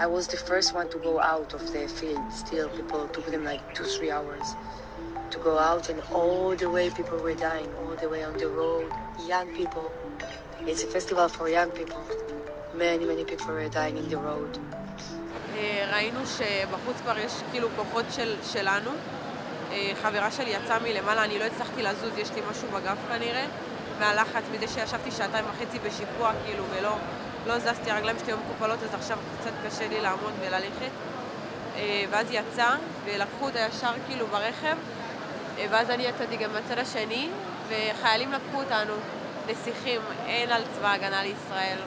I was the first one to go out of the field. Still, people took them like two, three hours to go out, and all the way people were dying, all the way on the road. Young people. It's a festival for young people. Many, many people were dying in the road. אה, ראינו שבחוץ כבר יש כאילו כוחות של, שלנו. אה, חברה שלי יצאה מלמעלה, אני לא הצלחתי לזוז, יש לי משהו בגב כנראה. מהלחץ, מזה שישבתי שעתיים וחצי בשיפוע, כאילו, ולא לא זזתי, הרגליים שלי היו מקופלות, אז עכשיו קצת קשה לי לעמוד וללכת. אה, ואז יצאה, ולקחו אותה ישר כאילו ברכב, אה, ואז אני יצאתי גם מהצד השני, וחיילים לקחו אותנו לשיחים, הן על צבא ההגנה לישראל,